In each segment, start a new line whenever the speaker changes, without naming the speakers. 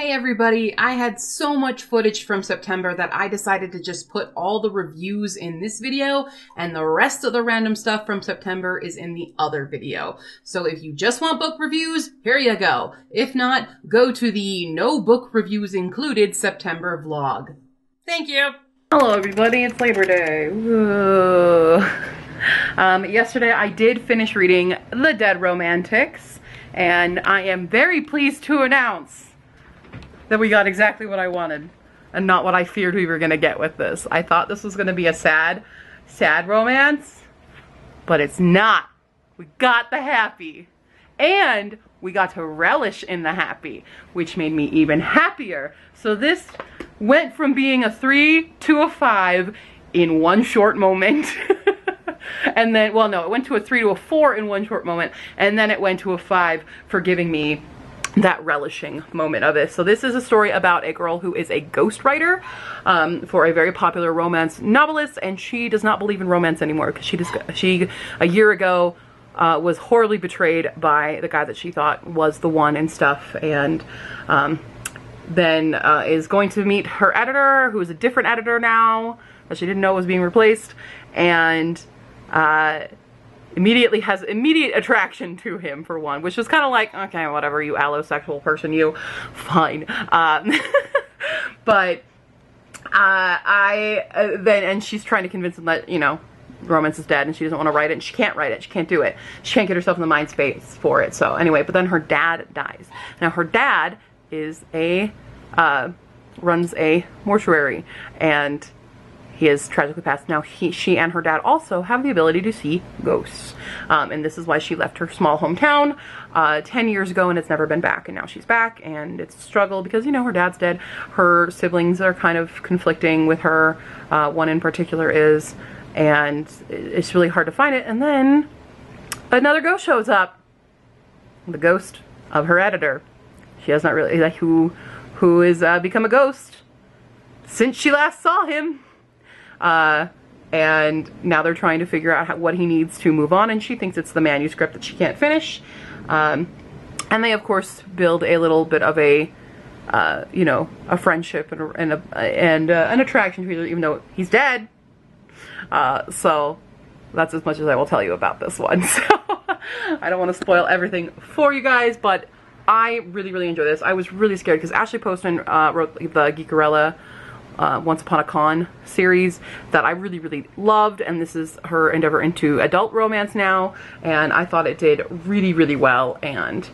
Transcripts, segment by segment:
Hey everybody, I had so much footage from September that I decided to just put all the reviews in this video and the rest of the random stuff from September is in the other video. So if you just want book reviews, here you go. If not, go to the no book reviews included September vlog. Thank you. Hello everybody, it's Labor Day. Um, yesterday I did finish reading The Dead Romantics and I am very pleased to announce that we got exactly what I wanted and not what I feared we were gonna get with this. I thought this was gonna be a sad, sad romance, but it's not. We got the happy. And we got to relish in the happy, which made me even happier. So this went from being a three to a five in one short moment. and then, well, no, it went to a three to a four in one short moment. And then it went to a five for giving me that relishing moment of it. So this is a story about a girl who is a ghostwriter um, for a very popular romance novelist, and she does not believe in romance anymore because she just she a year ago uh, was horribly betrayed by the guy that she thought was the one and stuff, and um, then uh, is going to meet her editor, who is a different editor now that she didn't know was being replaced, and. Uh, immediately has immediate attraction to him for one, which is kind of like, okay, whatever, you allosexual person, you, fine. Um, but uh, I uh, then, and she's trying to convince him that, you know, romance is dead and she doesn't want to write it and she can't write it. She can't do it. She can't get herself in the mind space for it. So anyway, but then her dad dies. Now her dad is a, uh, runs a mortuary and he is tragically passed. Now, he, she and her dad also have the ability to see ghosts. Um, and this is why she left her small hometown uh, 10 years ago and it's never been back. And now she's back and it's a struggle because, you know, her dad's dead. Her siblings are kind of conflicting with her. Uh, one in particular is. And it's really hard to find it. And then another ghost shows up. The ghost of her editor. She has not really, like, who, who has uh, become a ghost since she last saw him. Uh, and now they're trying to figure out how, what he needs to move on and she thinks it's the manuscript that she can't finish. Um, and they of course build a little bit of a, uh, you know, a friendship and, a, and, a, and uh, an attraction to each other even though he's dead. Uh, so that's as much as I will tell you about this one. So I don't want to spoil everything for you guys, but I really, really enjoy this. I was really scared because Ashley Poston uh, wrote the Geekerella uh, Once Upon a Con series that I really, really loved. And this is her endeavor into adult romance now. And I thought it did really, really well. And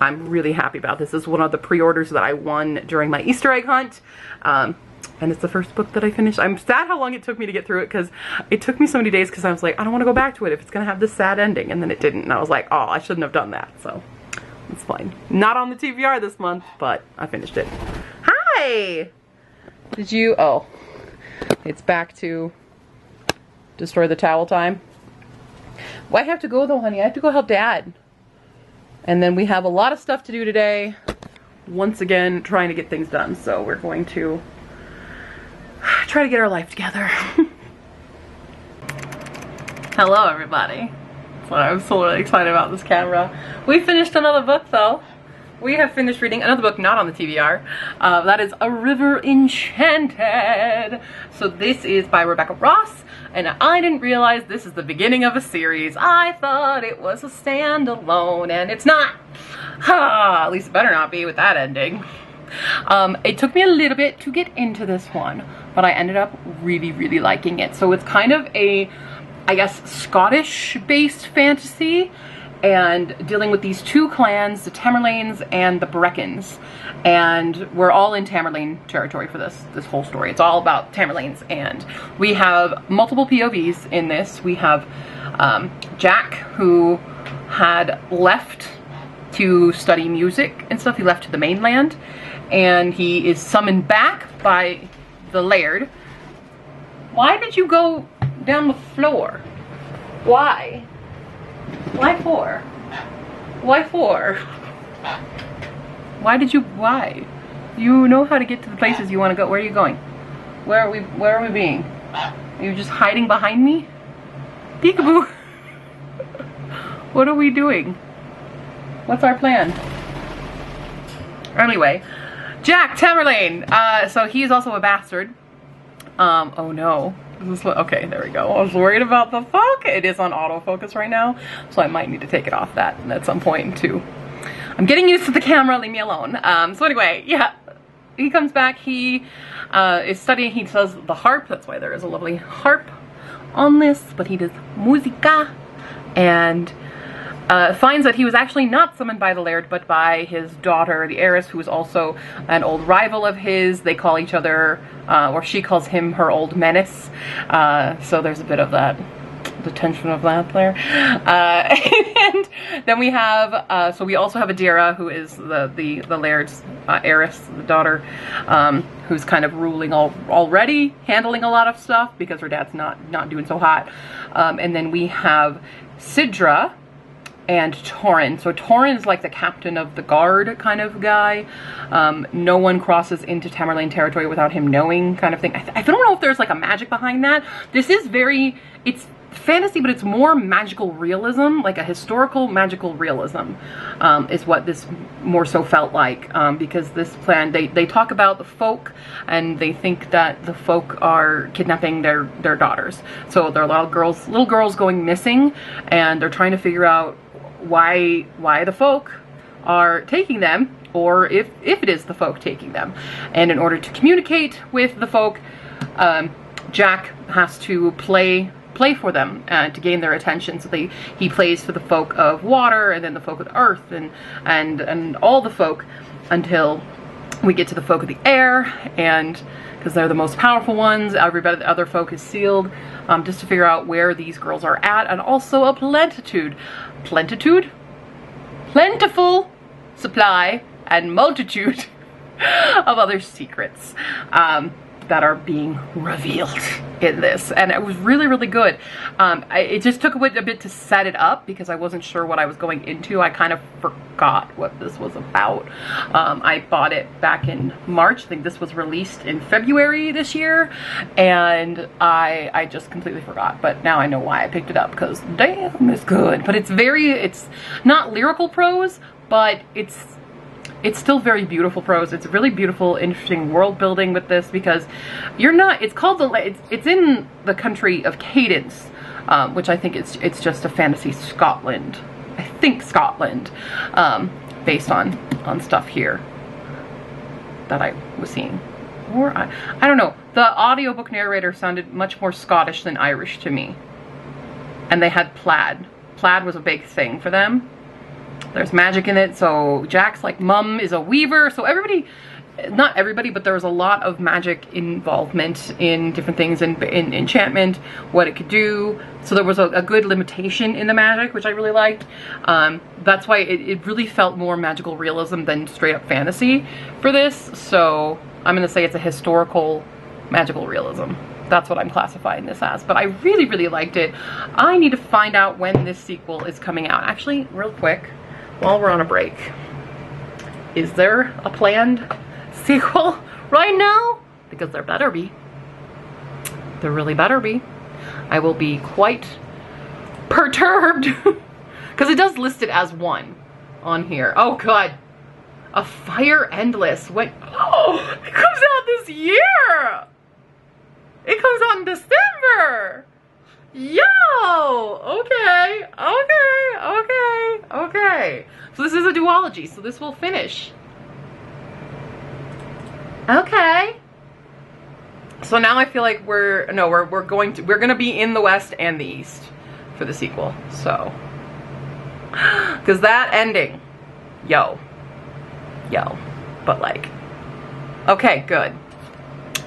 I'm really happy about this. This is one of the pre-orders that I won during my Easter egg hunt. Um, and it's the first book that I finished. I'm sad how long it took me to get through it because it took me so many days because I was like, I don't want to go back to it if it's going to have this sad ending. And then it didn't. And I was like, oh, I shouldn't have done that. So it's fine. Not on the TBR this month, but I finished it. Hi! Did you? Oh. It's back to destroy the towel time. Why well, have to go though, honey? I have to go help dad. And then we have a lot of stuff to do today. Once again, trying to get things done. So we're going to try to get our life together. Hello, everybody. I'm so really excited about this camera. We finished another book though we have finished reading another book not on the TBR. Uh, that is A River Enchanted. So this is by Rebecca Ross. And I didn't realize this is the beginning of a series. I thought it was a standalone and it's not. Ha, at least it better not be with that ending. Um, it took me a little bit to get into this one, but I ended up really, really liking it. So it's kind of a, I guess, Scottish-based fantasy and dealing with these two clans, the Tamerlaines and the Breccans. And we're all in Tamerlaine territory for this, this whole story. It's all about Tamerlaines. And we have multiple POVs in this. We have um, Jack, who had left to study music and stuff. He left to the mainland. And he is summoned back by the Laird. Why did you go down the floor? Why? Why for? Why for? Why did you, why? You know how to get to the places you want to go. Where are you going? Where are we, where are we being? Are you just hiding behind me? Peekaboo. what are we doing? What's our plan? Anyway, Jack Tamerlaine. Uh, so he's also a bastard. Um, oh no. Okay, there we go. I was worried about the focus. It is on autofocus right now, so I might need to take it off that at some point too. I'm getting used to the camera, leave me alone. Um, so anyway, yeah, he comes back, he uh, is studying, he does the harp, that's why there is a lovely harp on this, but he does musica, and uh, finds that he was actually not summoned by the Laird, but by his daughter, the heiress, who is also an old rival of his. They call each other, uh, or she calls him her old menace. Uh, so there's a bit of that, the tension of that there. Uh, and then we have, uh, so we also have Adaira, who is the, the, the Laird's uh, heiress, the daughter, um, who's kind of ruling all, already, handling a lot of stuff because her dad's not, not doing so hot. Um, and then we have Sidra, and Torin. So Torin is like the captain of the guard kind of guy. Um, no one crosses into Tamerlaine territory without him knowing kind of thing. I, I, don't know if there's like a magic behind that. This is very, it's fantasy, but it's more magical realism, like a historical magical realism um, is what this more so felt like um, because this plan, they, they talk about the folk and they think that the folk are kidnapping their, their daughters. So there are a lot of girls, little girls going missing and they're trying to figure out why why the folk are taking them or if if it is the folk taking them. And in order to communicate with the folk um, Jack has to play play for them uh, to gain their attention. So they he plays for the folk of water and then the folk of the earth and and and all the folk until we get to the folk of the air. And because they're the most powerful ones everybody the other folk is sealed um, just to figure out where these girls are at and also a plentitude plentitude, plentiful supply, and multitude of other secrets. Um, that are being revealed in this. And it was really really good. Um, I, it just took a bit, a bit to set it up because I wasn't sure what I was going into. I kind of forgot what this was about. Um, I bought it back in March. I think this was released in February this year. And I I just completely forgot. But now I know why I picked it up because damn it's good. But it's very it's not lyrical prose but it's it's still very beautiful prose. It's really beautiful, interesting world building with this because you're not, it's called the, it's, it's in the country of Cadence, um, which I think it's, it's just a fantasy Scotland. I think Scotland, um, based on, on stuff here that I was seeing. Or, I, I don't know, the audiobook narrator sounded much more Scottish than Irish to me. And they had plaid. Plaid was a big thing for them there's magic in it. So Jack's like mum is a weaver. So everybody, not everybody, but there was a lot of magic involvement in different things in, in enchantment, what it could do. So there was a, a good limitation in the magic, which I really liked. Um, that's why it, it really felt more magical realism than straight up fantasy for this. So I'm gonna say it's a historical magical realism that's what I'm classifying this as. But I really, really liked it. I need to find out when this sequel is coming out. Actually, real quick, while we're on a break. Is there a planned sequel right now? Because there better be. There really better be. I will be quite perturbed because it does list it as one on here. Oh god. A Fire Endless. When oh, it comes out this year. It comes out in December. Yo, okay, okay, okay, okay. So this is a duology, so this will finish. Okay. So now I feel like we're, no, we're, we're going to, we're going to be in the West and the East for the sequel, so. Because that ending, yo, yo, but like, okay, good.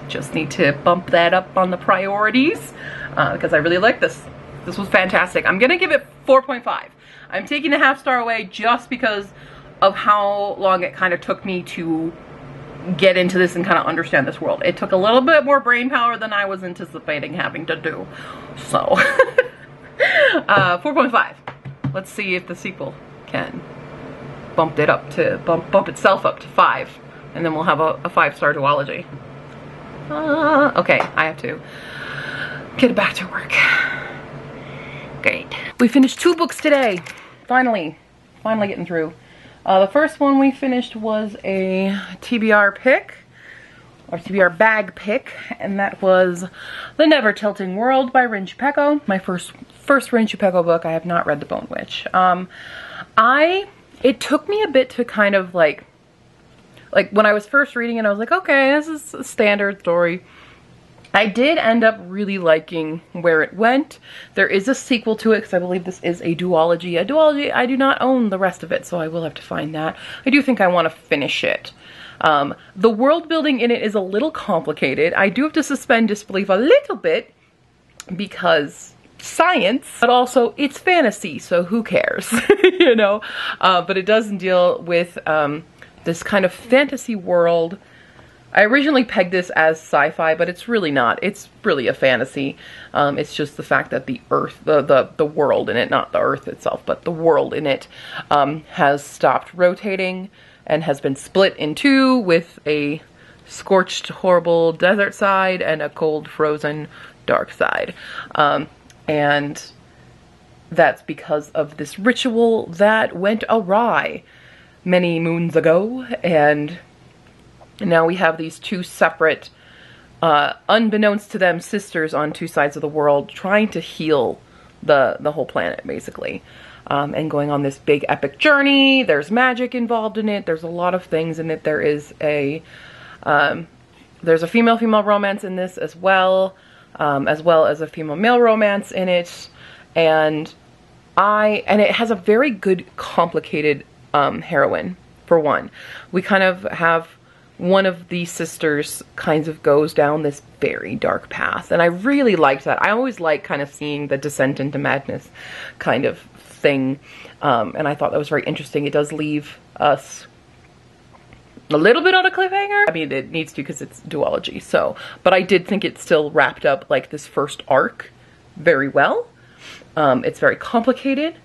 Just need to bump that up on the priorities uh, because I really like this. This was fantastic. I'm gonna give it 4.5. I'm taking the half star away just because of how long it kind of took me to get into this and kind of understand this world. It took a little bit more brain power than I was anticipating having to do. So, uh, 4.5. Let's see if the sequel can bump it up to, bump, bump itself up to 5. And then we'll have a, a 5-star duology. Uh, okay, I have to get back to work. Great. We finished two books today. Finally. Finally getting through. Uh, the first one we finished was a TBR pick, or TBR bag pick, and that was The Never Tilting World by Rin Chupeco. My first first Rin Chupeco book. I have not read The Bone Witch. Um, I, it took me a bit to kind of like, like when I was first reading it, I was like, okay, this is a standard story. I did end up really liking where it went. There is a sequel to it because I believe this is a duology. A duology, I do not own the rest of it, so I will have to find that. I do think I want to finish it. Um, the world building in it is a little complicated. I do have to suspend disbelief a little bit because science, but also it's fantasy, so who cares, you know? Uh, but it doesn't deal with um, this kind of fantasy world. I originally pegged this as sci-fi, but it's really not. It's really a fantasy. Um, it's just the fact that the Earth, the, the, the world in it, not the Earth itself, but the world in it, um, has stopped rotating and has been split in two with a scorched, horrible desert side and a cold, frozen, dark side. Um, and that's because of this ritual that went awry many moons ago. And now we have these two separate, uh, unbeknownst to them, sisters on two sides of the world trying to heal the, the whole planet, basically. Um, and going on this big epic journey. There's magic involved in it. There's a lot of things in it. There is a, um, there's a female-female romance in this as well um, as well as a female-male romance in it. And I, and it has a very good complicated um, heroine, for one. We kind of have one of the sisters kinds of goes down this very dark path. And I really liked that. I always like kind of seeing the descent into madness kind of thing. Um, and I thought that was very interesting. It does leave us a little bit on a cliffhanger. I mean, it needs to because it's duology, so. But I did think it still wrapped up like this first arc very well. Um, it's very complicated.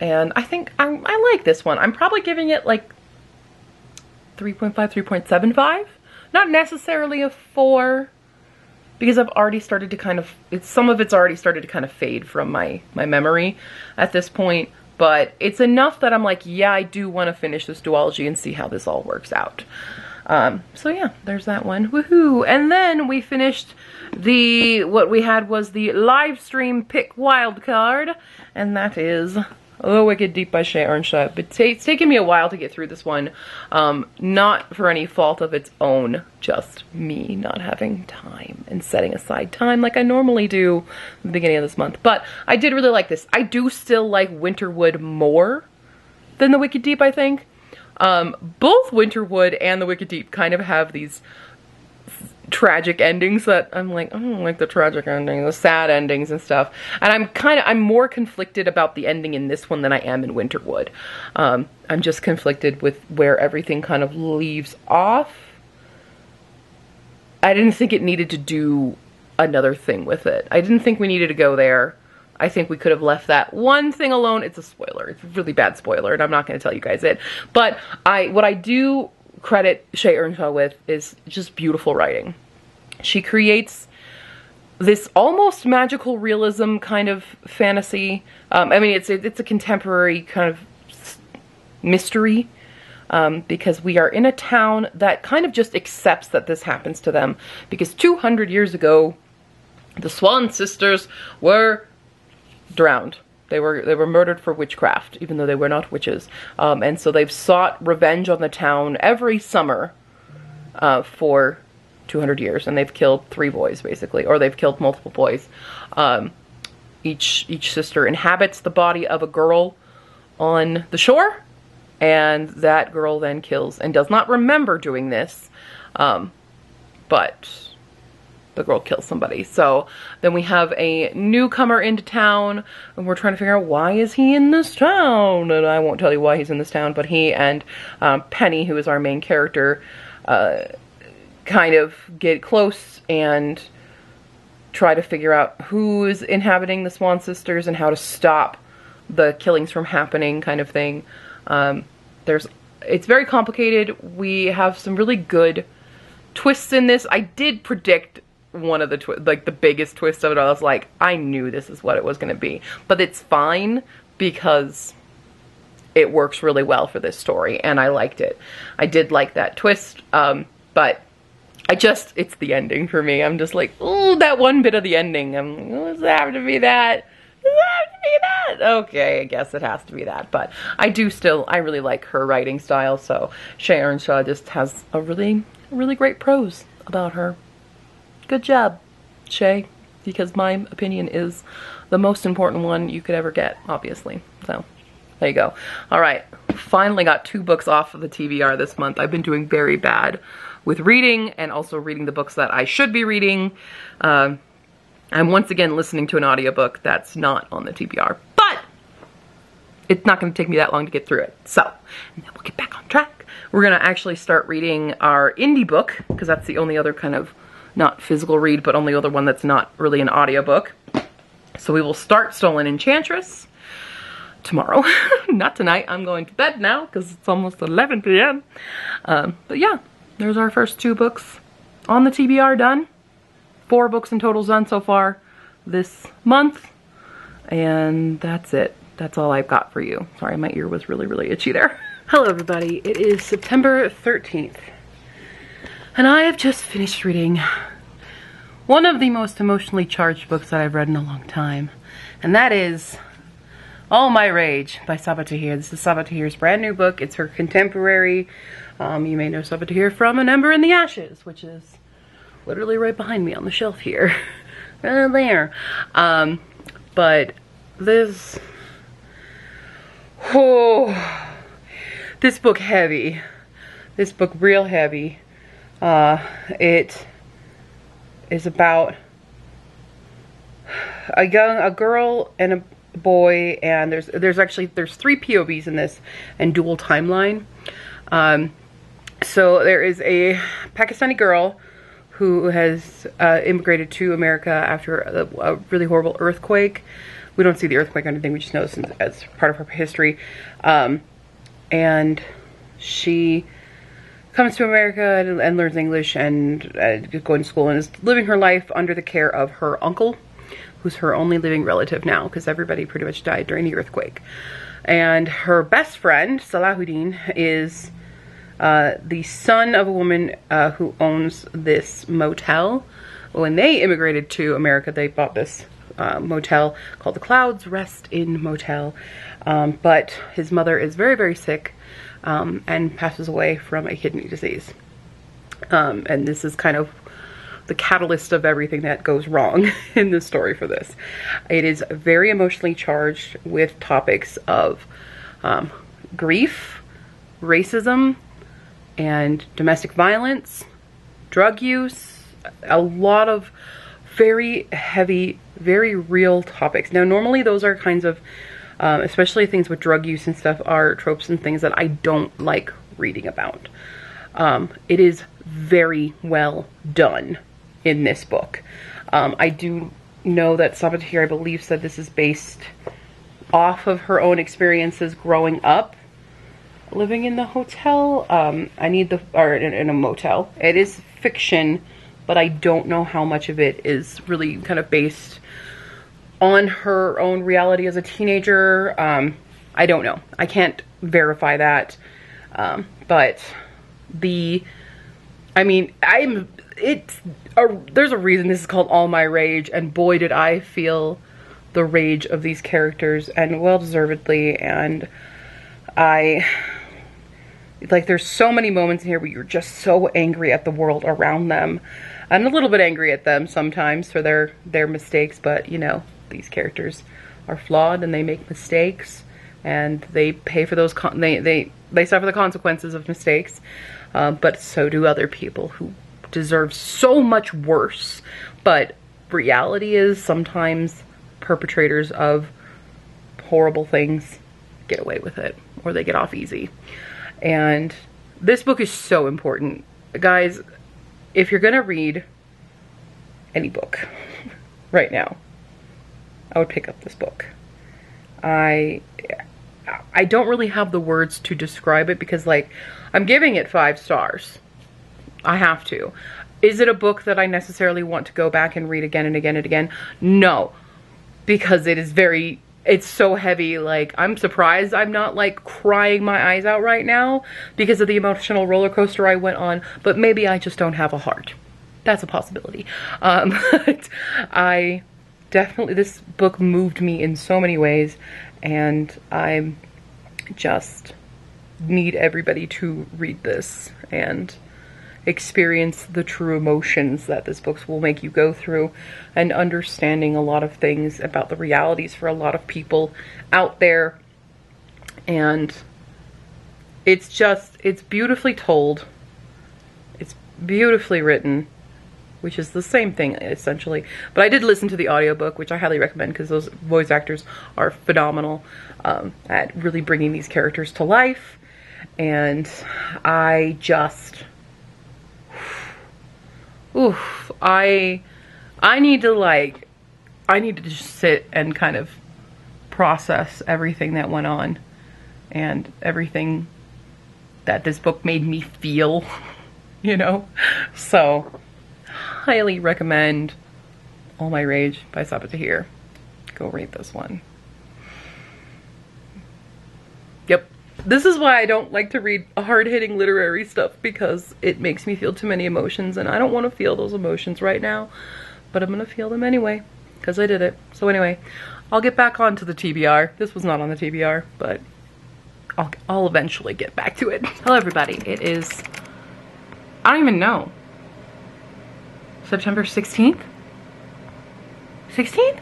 And I think I, I like this one. I'm probably giving it like 3.5, 3.75. Not necessarily a 4 because I've already started to kind of, it's, some of it's already started to kind of fade from my, my memory at this point but it's enough that I'm like, yeah, I do want to finish this duology and see how this all works out. Um, so yeah, there's that one. Woohoo! And then we finished the, what we had was the live stream pick wild card, and that is the Wicked Deep by Shea Ernshaw. But it's taken me a while to get through this one. Um, not for any fault of its own, just me not having time and setting aside time like I normally do the beginning of this month. But I did really like this. I do still like Winterwood more than the Wicked Deep, I think. Um, both Winterwood and the Wicked Deep kind of have these tragic endings that I'm like, I don't like the tragic ending, the sad endings and stuff. And I'm kind of, I'm more conflicted about the ending in this one than I am in Winterwood. Um, I'm just conflicted with where everything kind of leaves off. I didn't think it needed to do another thing with it. I didn't think we needed to go there. I think we could have left that one thing alone. It's a spoiler. It's a really bad spoiler, and I'm not going to tell you guys it. But I, what I do credit Shea Ernshaw with is just beautiful writing. She creates this almost magical realism kind of fantasy. Um, I mean, it's a, it's a contemporary kind of mystery um, because we are in a town that kind of just accepts that this happens to them because 200 years ago, the Swan sisters were drowned. They were they were murdered for witchcraft, even though they were not witches. Um, and so they've sought revenge on the town every summer uh, for 200 years, and they've killed three boys basically, or they've killed multiple boys. Um, each each sister inhabits the body of a girl on the shore, and that girl then kills and does not remember doing this, um, but the girl kills somebody. So then we have a newcomer into town and we're trying to figure out why is he in this town? And I won't tell you why he's in this town, but he and um, Penny, who is our main character, uh, kind of get close and try to figure out who's inhabiting the Swan Sisters and how to stop the killings from happening kind of thing. Um, there's, it's very complicated. We have some really good twists in this. I did predict one of the twi like the biggest twist of it all. I was like, I knew this is what it was going to be, but it's fine because it works really well for this story and I liked it. I did like that twist, um, but I just, it's the ending for me. I'm just like, oh, that one bit of the ending. I'm, does it have to be that? Does it have to be that? Okay, I guess it has to be that. But I do still, I really like her writing style. So Shea Ernshaw just has a really, really great prose about her. Good job, Shea, because my opinion is the most important one you could ever get, obviously. So there you go. All right, finally got two books off of the TBR this month. I've been doing very bad with reading and also reading the books that I should be reading. Uh, I'm once again listening to an audiobook that's not on the TBR, but it's not going to take me that long to get through it. So, and then we'll get back on track. We're going to actually start reading our indie book because that's the only other kind of not physical read, but only other one that's not really an audiobook. So we will start Stolen Enchantress tomorrow. not tonight. I'm going to bed now because it's almost 11 p.m. Um, but yeah, there's our first two books on the TBR done. Four books in total done so far this month. And that's it. That's all I've got for you. Sorry, my ear was really, really itchy there. Hello, everybody. It is September 13th. And I have just finished reading one of the most emotionally charged books that I've read in a long time. And that is All My Rage by Sabaa Tahir. This is Sabaa Tahir's brand new book. It's her contemporary um, you may know Sabaa Tahir from An Ember in the Ashes, which is literally right behind me on the shelf here. right there. Um, but this, oh, this book heavy. This book real heavy. Uh, it is about a young, a girl and a boy, and there's there's actually there's three POVs in this and dual timeline. Um, so there is a Pakistani girl who has uh, immigrated to America after a, a, really horrible earthquake. We don't see the earthquake or anything, we just know this as part of her history. Um, and she comes to America and, and learns English and uh, going to school and is living her life under the care of her uncle, who's her only living relative now because everybody pretty much died during the earthquake. And her best friend, Salahuddin, is uh, the son of a woman uh, who owns this motel. When they immigrated to America, they bought this uh, motel called the Clouds Rest Inn Motel. Um, but his mother is very, very sick um, and passes away from a kidney disease. Um, and this is kind of the catalyst of everything that goes wrong in the story for this. It is very emotionally charged with topics of um, grief, racism, and domestic violence, drug use, a lot of very heavy, very real topics. Now, normally those are kinds of, um, especially things with drug use and stuff, are tropes and things that I don't like reading about. Um, it is very well done in this book. Um, I do know that Sabaa Tahir, I believe, said this is based off of her own experiences growing up living in the hotel. Um, I need the, or in, in a motel. It is fiction, but I don't know how much of it is really kind of based on her own reality as a teenager. Um, I don't know. I can't verify that. Um, but the, I mean, I'm, it's, a, there's a reason this is called All My Rage, and boy did I feel the rage of these characters, and well deservedly, and I, like there's so many moments in here where you're just so angry at the world around them. and a little bit angry at them sometimes for their, their mistakes, but you know, these characters are flawed and they make mistakes and they pay for those, they, they, they suffer the consequences of mistakes, uh, but so do other people who deserve so much worse. But reality is sometimes perpetrators of horrible things get away with it or they get off easy. And this book is so important. Guys, if you're gonna read any book right now, I would pick up this book. I I don't really have the words to describe it because like I'm giving it five stars. I have to. Is it a book that I necessarily want to go back and read again and again and again? No, because it is very it's so heavy. Like, I'm surprised I'm not like crying my eyes out right now because of the emotional roller coaster I went on, but maybe I just don't have a heart. That's a possibility. Um, I definitely, this book moved me in so many ways, and I'm just need everybody to read this and experience the true emotions that this book will make you go through and understanding a lot of things about the realities for a lot of people out there. And it's just it's beautifully told. It's beautifully written which is the same thing essentially but i did listen to the audiobook which i highly recommend because those voice actors are phenomenal um, at really bringing these characters to life and i just oof, I I need to like I need to just sit and kind of process everything that went on and everything that this book made me feel, you know? So, highly recommend All My Rage by Sabaa Tahir. Go read this one. Yep this is why I don't like to read hard-hitting literary stuff because it makes me feel too many emotions and I don't want to feel those emotions right now, but I'm gonna feel them anyway because I did it. So anyway, I'll get back onto the TBR. This was not on the TBR, but I'll, I'll eventually get back to it. Hello everybody, it is, I don't even know, September 16th? 16th?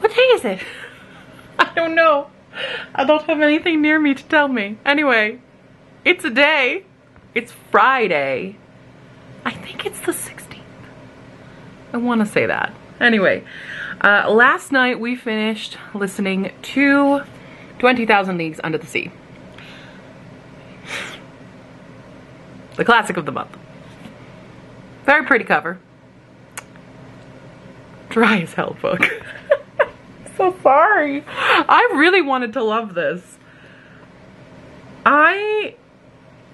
What day is it? I don't know. I don't have anything near me to tell me. Anyway, it's a day. It's Friday. I think it's the 16th. I want to say that. Anyway, uh, last night we finished listening to 20,000 Leagues Under the Sea. The classic of the month. Very pretty cover. Dry as hell book. so sorry. I really wanted to love this. I,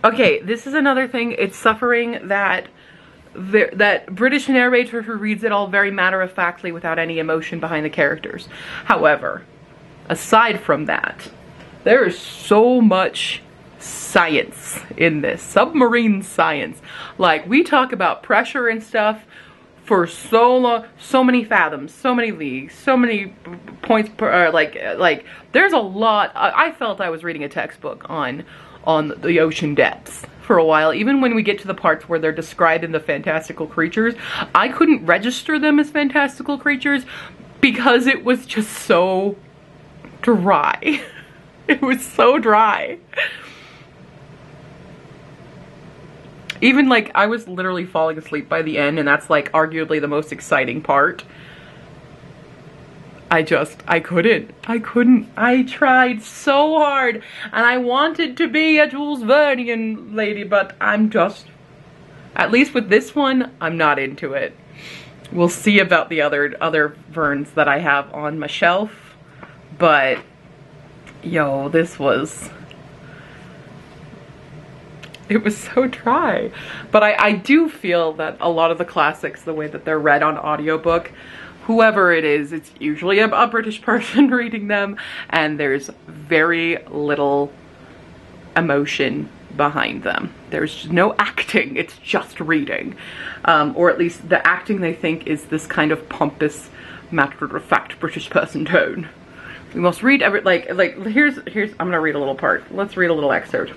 okay, this is another thing. It's suffering that the, that British narrator who reads it all very matter-of-factly without any emotion behind the characters. However, aside from that, there is so much science in this, submarine science. Like, we talk about pressure and stuff, for so long, so many fathoms, so many leagues, so many points per, uh, like, like, there's a lot, I, I felt I was reading a textbook on, on the ocean depths for a while. Even when we get to the parts where they're describing the fantastical creatures, I couldn't register them as fantastical creatures because it was just so dry. it was so dry. Even like, I was literally falling asleep by the end and that's like arguably the most exciting part. I just, I couldn't. I couldn't. I tried so hard and I wanted to be a Jules Vernian lady, but I'm just, at least with this one, I'm not into it. We'll see about the other, other Vernes that I have on my shelf, but yo, this was, it was so dry. But I, I do feel that a lot of the classics, the way that they're read on audiobook, whoever it is, it's usually a, a British person reading them, and there's very little emotion behind them. There's no acting, it's just reading. Um, or at least the acting they think is this kind of pompous, matter-of-fact British person tone. We must read every, like, like, here's, here's, I'm gonna read a little part. Let's read a little excerpt.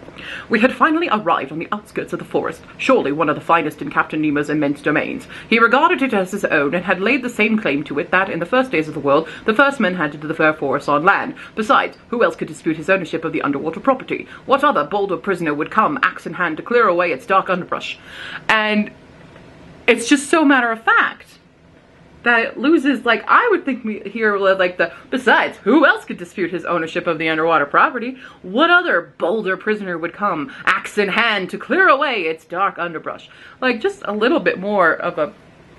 We had finally arrived on the outskirts of the forest, surely one of the finest in Captain Nemo's immense domains. He regarded it as his own and had laid the same claim to it that, in the first days of the world, the first men had to the fair forest on land. Besides, who else could dispute his ownership of the underwater property? What other bolder prisoner would come, axe in hand, to clear away its dark underbrush? And it's just so matter of fact that loses like I would think me here like the besides who else could dispute his ownership of the underwater property? What other bolder prisoner would come axe in hand to clear away its dark underbrush? Like just a little bit more of a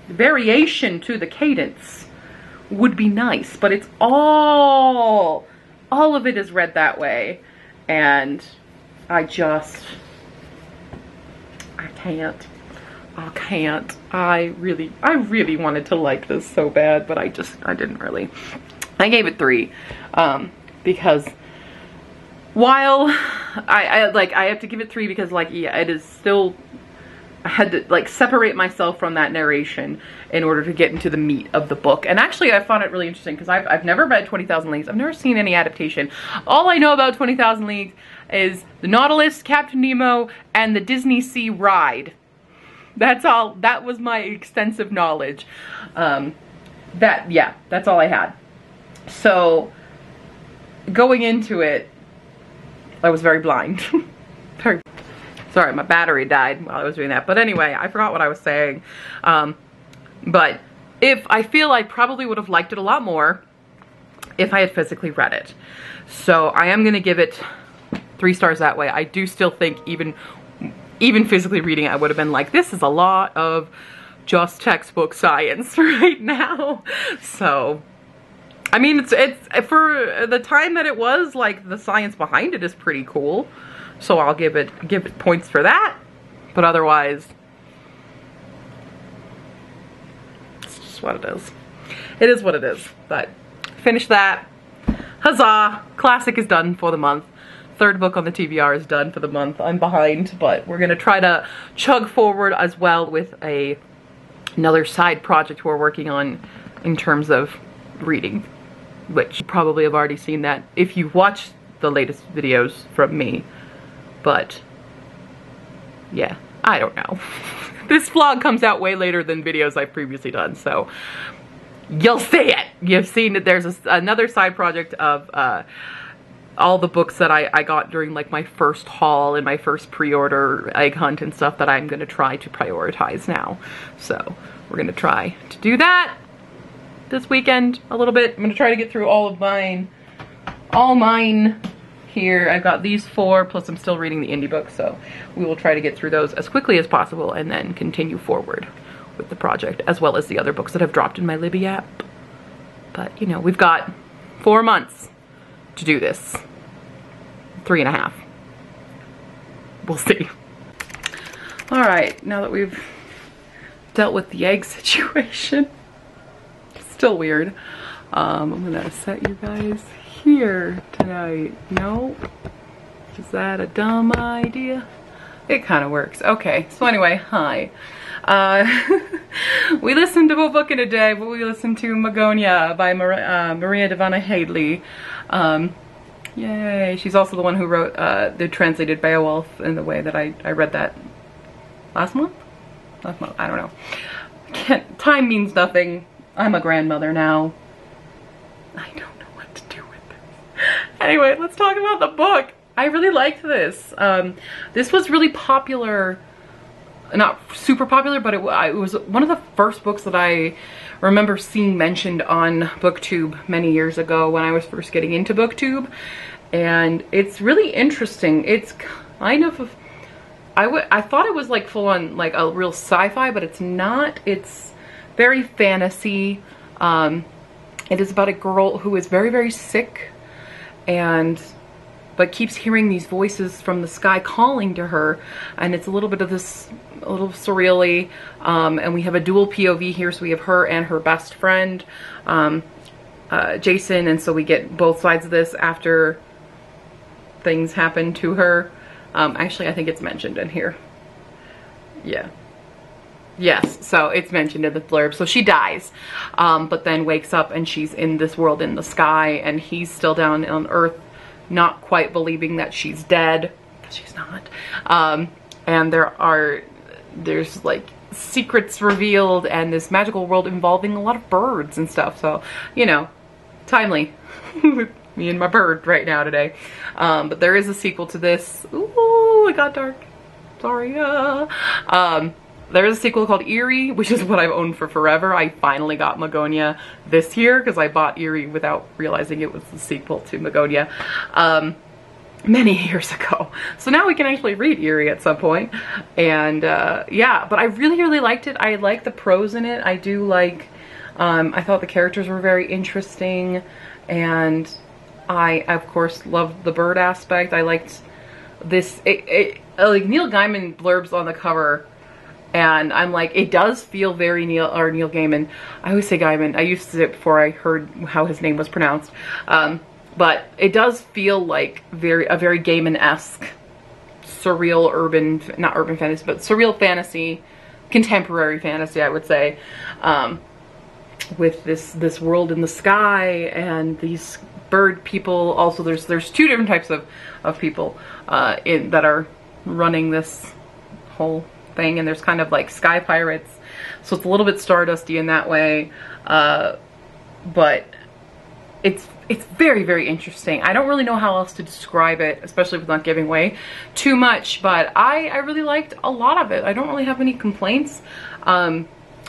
variation to the cadence would be nice but it's all all of it is read that way and I just I can't I can't. I really, I really wanted to like this so bad, but I just, I didn't really. I gave it three um, because while I, I like I have to give it three because like yeah it is still I had to like separate myself from that narration in order to get into the meat of the book. And actually I found it really interesting because I've, I've never read 20,000 Leagues. I've never seen any adaptation. All I know about 20,000 Leagues is the Nautilus, Captain Nemo, and the Disney Sea ride. That's all, that was my extensive knowledge. Um, that, yeah, that's all I had. So going into it, I was very blind. very Sorry, my battery died while I was doing that. But anyway, I forgot what I was saying. Um, but if I feel I probably would have liked it a lot more if I had physically read it. So I am gonna give it three stars that way. I do still think even even physically reading it, I would have been like, this is a lot of just textbook science right now. So, I mean, it's, it's, for the time that it was, like, the science behind it is pretty cool. So I'll give it give it points for that. But otherwise, it's just what it is. It is what it is. But finish that. Huzzah! Classic is done for the month. Third book on the TBR is done for the month. I'm behind, but we're gonna try to chug forward as well with a another side project we're working on in terms of reading, which you probably have already seen that if you watch the latest videos from me but yeah, I don't know. this vlog comes out way later than videos I've previously done, so you'll see it. You've seen that there's a, another side project of uh, all the books that I, I got during like my first haul and my first pre-order egg hunt and stuff that I'm gonna try to prioritize now. So we're gonna try to do that this weekend a little bit. I'm gonna try to get through all of mine, all mine here. I've got these four, plus I'm still reading the indie books, so we will try to get through those as quickly as possible and then continue forward with the project, as well as the other books that have dropped in my Libby app. But, you know, we've got four months to do this. Three and a half. We'll see. All right, now that we've dealt with the egg situation, still weird, um, I'm gonna set you guys here tonight. No? Is that a dumb idea? It kind of works. Okay, so anyway, hi. Uh, we listened to a book in a day, but we listened to Magonia by Mar uh, Maria Dahvana Headley. Um, yay, she's also the one who wrote uh, the translated Beowulf in the way that I, I read that last month? Last month, I don't know. Can't, time means nothing. I'm a grandmother now. I don't know what to do with this. anyway, let's talk about the book. I really liked this. Um, this was really popular, not super popular, but it, it, was one of the first books that I remember seeing mentioned on BookTube many years ago when I was first getting into BookTube. And it's really interesting. It's kind of, I, I thought it was like full on like a real sci-fi, but it's not. It's very fantasy. Um, it is about a girl who is very, very sick and but keeps hearing these voices from the sky calling to her and it's a little bit of this a little surreally um, and we have a dual POV here so we have her and her best friend um, uh, Jason and so we get both sides of this after things happen to her um, actually I think it's mentioned in here yeah Yes, so it's mentioned in the blurb. So she dies, um, but then wakes up and she's in this world in the sky and he's still down on earth, not quite believing that she's dead, because she's not. Um, and there are, there's like secrets revealed and this magical world involving a lot of birds and stuff. So, you know, timely me and my bird right now today. Um, but there is a sequel to this. Ooh, it got dark. Sorry. Uh, um, there is a sequel called Eerie, which is what I've owned for forever. I finally got Magonia this year because I bought Eerie without realizing it was the sequel to Magonia um, many years ago. So now we can actually read Eerie at some point. And uh, yeah, but I really, really liked it. I like the prose in it. I do like, um, I thought the characters were very interesting. And I, of course, loved the bird aspect. I liked this, it, it, like Neil Gaiman blurbs on the cover and I'm like, it does feel very Neil or Neil Gaiman. I always say Gaiman. I used to before I heard how his name was pronounced. Um, but it does feel like very a very Gaiman-esque surreal urban, not urban fantasy, but surreal fantasy, contemporary fantasy, I would say. Um, with this this world in the sky and these bird people. Also, there's there's two different types of of people uh, in that are running this whole thing, and there's kind of like sky pirates, so it's a little bit stardusty in that way, uh, but it's it's very very interesting. I don't really know how else to describe it, especially without giving away too much, but I I really liked a lot of it. I don't really have any complaints. Um,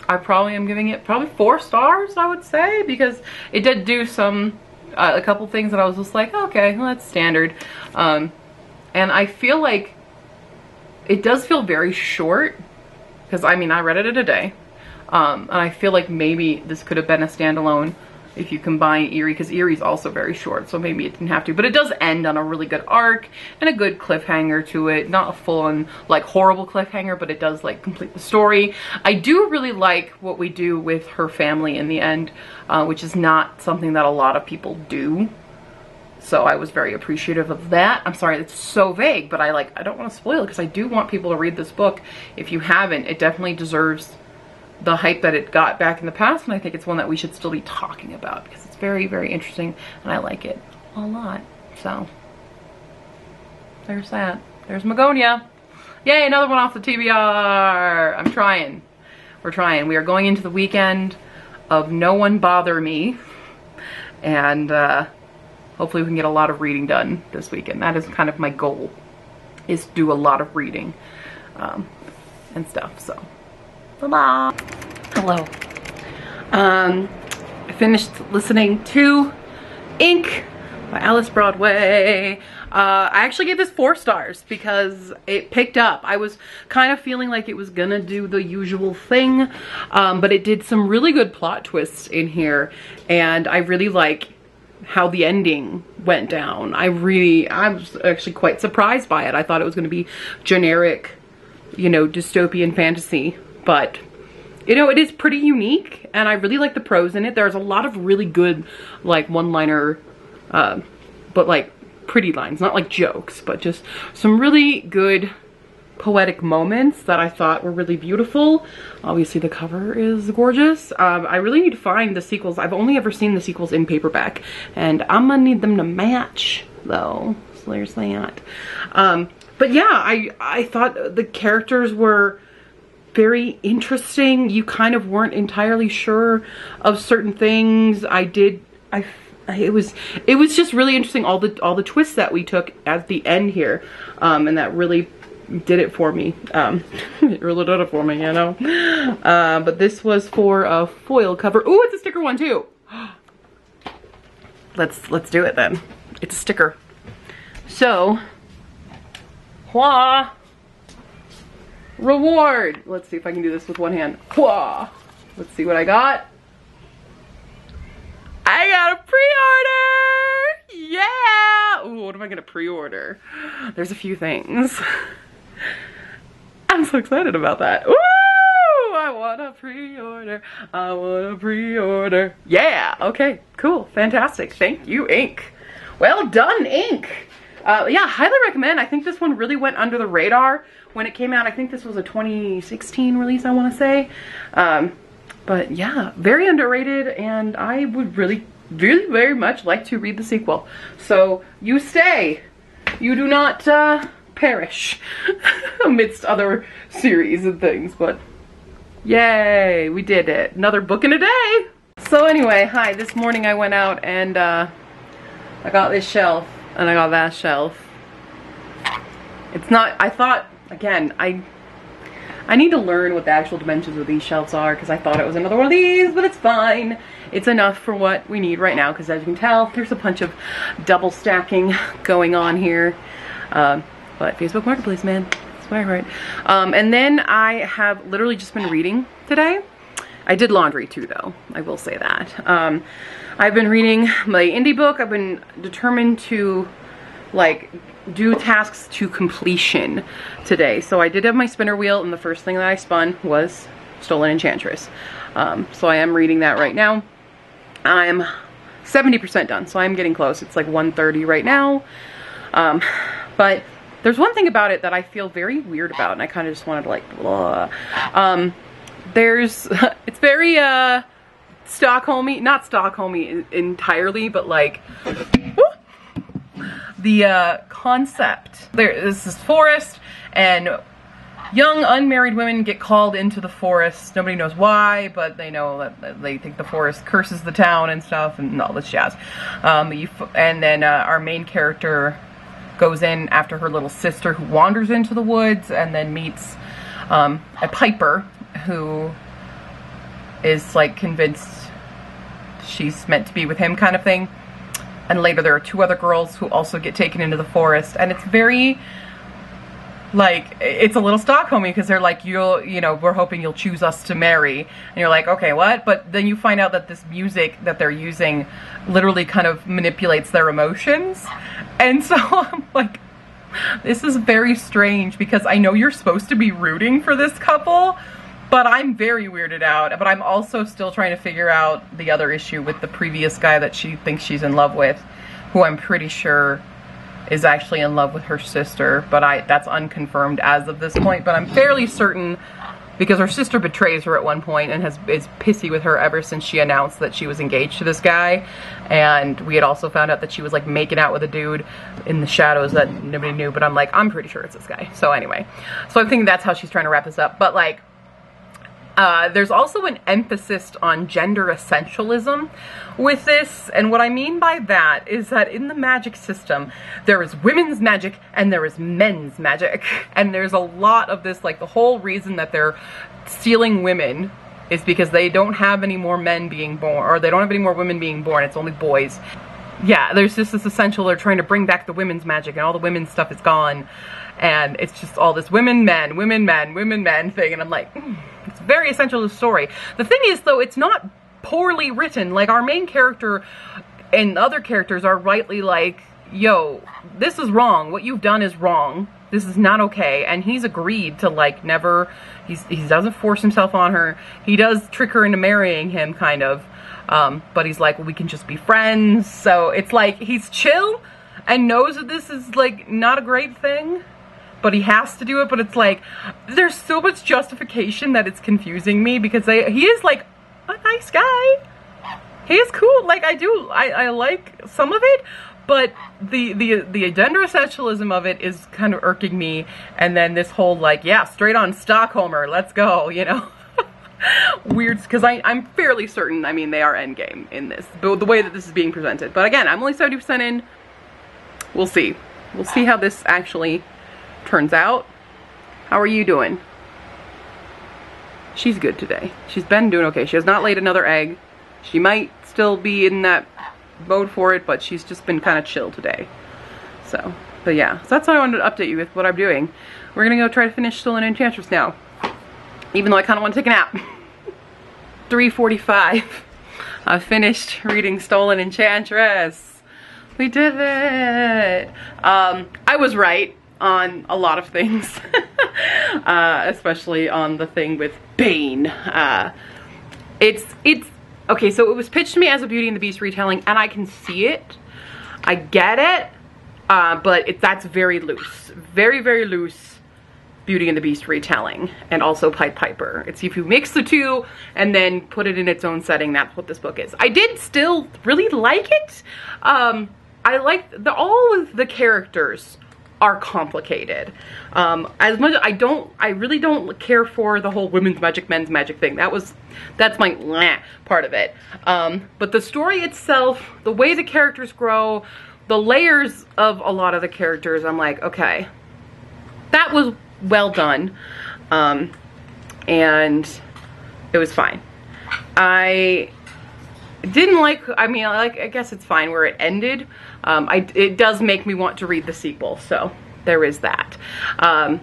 I probably am giving it probably four stars, I would say, because it did do some, uh, a couple things that I was just like, okay, well, that's standard. Um, and I feel like it does feel very short, because I mean, I read it in a day. Um, and I feel like maybe this could have been a standalone if you combine Aerie, because Aerie's also very short, so maybe it didn't have to. But it does end on a really good arc and a good cliffhanger to it. Not a full-on, like, horrible cliffhanger, but it does, like, complete the story. I do really like what we do with her family in the end, uh, which is not something that a lot of people do. So I was very appreciative of that. I'm sorry, it's so vague, but I like I don't want to spoil it because I do want people to read this book. If you haven't, it definitely deserves the hype that it got back in the past and I think it's one that we should still be talking about because it's very very interesting and I like it a lot. So there's that. There's Magonia. Yay another one off the TBR I'm trying. We're trying. We are going into the weekend of no one bother me and uh, hopefully we can get a lot of reading done this weekend. That is kind of my goal is to do a lot of reading um, and stuff so Bye-bye. Hello. Um, I finished listening to Ink by Alice Broadway. Uh, I actually gave this four stars because it picked up. I was kind of feeling like it was gonna do the usual thing, um, but it did some really good plot twists in here, and I really like how the ending went down. I really, I was actually quite surprised by it. I thought it was gonna be generic, you know, dystopian fantasy, but you know, it is pretty unique and I really like the prose in it. There's a lot of really good like one-liner, uh, but like pretty lines, not like jokes, but just some really good poetic moments that I thought were really beautiful. Obviously the cover is gorgeous. Um, I really need to find the sequels. I've only ever seen the sequels in paperback and I'm gonna need them to match though. So there's that. Um, but yeah, I, I thought the characters were very interesting. You kind of weren't entirely sure of certain things. I did, I, it was, it was just really interesting. All the, all the twists that we took at the end here. Um, and that really did it for me. Um, it really did it for me, you know? Uh, but this was for a foil cover. Ooh, it's a sticker one too. let's, let's do it then. It's a sticker. So, Hua Reward. Let's see if I can do this with one hand. Whoa. Let's see what I got. I got a pre-order. Yeah. Ooh, what am I gonna pre-order? There's a few things. I'm so excited about that. Woo! I want a pre-order. I want a pre-order. Yeah. Okay. Cool. Fantastic. Thank you, Ink. Well done, Ink. Uh, yeah, highly recommend. I think this one really went under the radar when it came out. I think this was a 2016 release, I want to say. Um, but yeah, very underrated, and I would really, really very much like to read the sequel. So you stay. You do not uh, perish amidst other series and things, but yay, we did it. Another book in a day. So anyway, hi, this morning I went out and uh, I got this shelf and I got that shelf. It's not, I thought again, I I need to learn what the actual dimensions of these shelves are because I thought it was another one of these, but it's fine. It's enough for what we need right now because as you can tell, there's a bunch of double stacking going on here. Um, but Facebook Marketplace, man, that's why I. Um, and then I have literally just been reading today. I did laundry too though, I will say that. Um, I've been reading my indie book. I've been determined to like do tasks to completion today. So I did have my spinner wheel and the first thing that I spun was Stolen Enchantress. Um, so I am reading that right now. I'm 70% done, so I'm getting close. It's like 1.30 right now. Um, but there's one thing about it that I feel very weird about, and I kind of just wanted to like, blah. Um, there's, it's very, uh, Stockholmy, not Stockholmy entirely, but like, the uh, concept. There is this is forest, and young unmarried women get called into the forest. Nobody knows why, but they know that they think the forest curses the town and stuff and all this jazz. Um, and then uh, our main character goes in after her little sister who wanders into the woods and then meets um, a piper who is like convinced she's meant to be with him kind of thing. And later there are two other girls who also get taken into the forest. And it's very like it's a little Stockholmy because they're like you'll you know we're hoping you'll choose us to marry. And you're like okay what? But then you find out that this music that they're using literally kind of manipulates their emotions. And so I'm like this is very strange because I know you're supposed to be rooting for this couple but I'm very weirded out but I'm also still trying to figure out the other issue with the previous guy that she thinks she's in love with who I'm pretty sure is actually in love with her sister, but I that's unconfirmed as of this point, but I'm fairly certain because her sister betrays her at one point and has is pissy with her ever since she announced that she was engaged to this guy. And we had also found out that she was like making out with a dude in the shadows that nobody knew, but I'm like, I'm pretty sure it's this guy. So anyway, so I'm thinking that's how she's trying to wrap this up. But like, uh, there's also an emphasis on gender essentialism with this, and what I mean by that is that in the magic system, there is women's magic and there is men's magic, and there's a lot of this, like the whole reason that they're stealing women is because they don't have any more men being born, or they don't have any more women being born, it's only boys. Yeah, there's just this essential, they're trying to bring back the women's magic, and all the women's stuff is gone, and it's just all this women, men, women, men, women, men thing, and I'm like, mm, it's very essential to the story. The thing is, though, it's not poorly written. Like, our main character and other characters are rightly like, yo, this is wrong. What you've done is wrong. This is not okay. And he's agreed to, like, never, he's, he doesn't force himself on her. He does trick her into marrying him, kind of. Um, but he's like, well, we can just be friends. So it's like, he's chill and knows that this is, like, not a great thing but he has to do it. But it's like, there's so much justification that it's confusing me because they, he is like a nice guy. He is cool. Like I do, I, I like some of it, but the, the, the gender essentialism of it is kind of irking me. And then this whole like, yeah, straight on Stockholmer, let's go, you know? weird because I I'm fairly certain I mean they are endgame in this but the way that this is being presented but again I'm only 70% in we'll see we'll see how this actually turns out. How are you doing? She's good today. She's been doing okay. She has not laid another egg. She might still be in that mode for it, but she's just been kind of chill today. So, but yeah. So that's what I wanted to update you with what I'm doing. We're gonna go try to finish Stolen Enchantress now. Even though I kind of want to take a nap. 3.45. I finished reading Stolen Enchantress. We did it. Um, I was right on a lot of things, uh, especially on the thing with Bane. Uh, it's, it's, okay, so it was pitched to me as a Beauty and the Beast retelling, and I can see it. I get it, uh, but it, that's very loose. Very, very loose Beauty and the Beast retelling, and also Pied Piper. It's if you mix the two and then put it in its own setting, that's what this book is. I did still really like it. Um, I like the, all of the characters are complicated. Um, as much I don't, I really don't care for the whole women's magic, men's magic thing. That was, that's my part of it. Um, but the story itself, the way the characters grow, the layers of a lot of the characters, I'm like, okay, that was well done. Um, and it was fine. I didn't like, I mean, like, I guess it's fine where it ended. Um, I, it does make me want to read the sequel, so there is that. Um,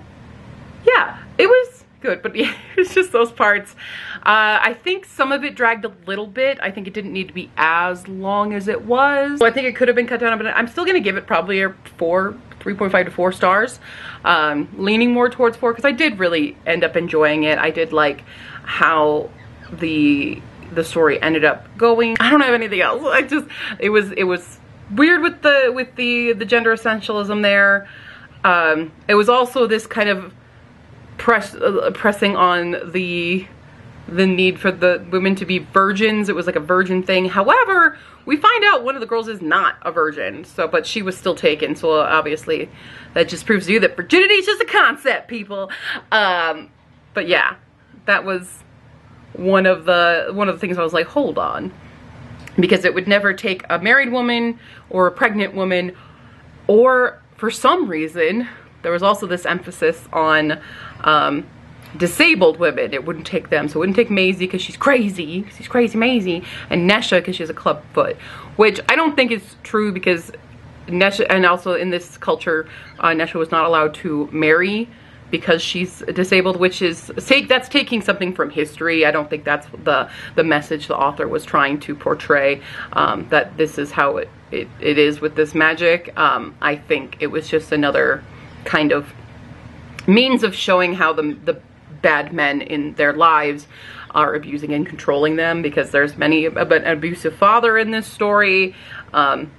yeah, it was good, but yeah, it's just those parts. Uh, I think some of it dragged a little bit. I think it didn't need to be as long as it was. So I think it could have been cut down, but I'm still gonna give it probably a four, 3.5 to 4 stars. Um, leaning more towards 4 because I did really end up enjoying it. I did like how the the story ended up going. I don't have anything else. I just it was it was weird with the with the the gender essentialism there. Um, it was also this kind of press uh, pressing on the the need for the women to be virgins. It was like a virgin thing. However, we find out one of the girls is not a virgin. So, but she was still taken. So obviously that just proves to you that virginity is just a concept, people. Um, but yeah, that was one of the, one of the things I was like, hold on. Because it would never take a married woman or a pregnant woman or for some reason, there was also this emphasis on um, disabled women. It wouldn't take them. So it wouldn't take Maisie because she's crazy. She's crazy Maisie. And Nesha because she has a club foot. Which I don't think is true because Nesha, and also in this culture, uh, Nesha was not allowed to marry because she's disabled, which is take that's taking something from history. I don't think that's the the message the author was trying to portray. Um, that this is how it, it, it is with this magic. Um, I think it was just another kind of means of showing how the the bad men in their lives are abusing and controlling them because there's many an abusive father in this story um,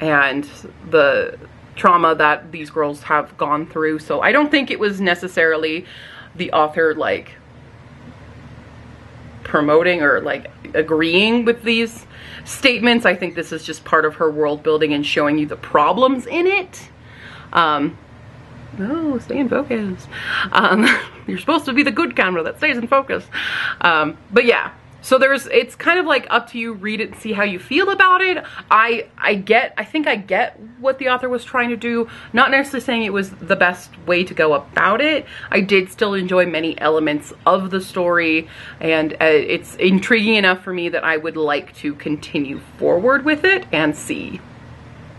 and the trauma that these girls have gone through so I don't think it was necessarily the author like promoting or like agreeing with these statements I think this is just part of her world building and showing you the problems in it um, no, stay in focus. Um, you're supposed to be the good camera that stays in focus. Um, but yeah, so there's, it's kind of like up to you, read it and see how you feel about it. I, I get, I think I get what the author was trying to do. Not necessarily saying it was the best way to go about it. I did still enjoy many elements of the story and uh, it's intriguing enough for me that I would like to continue forward with it and see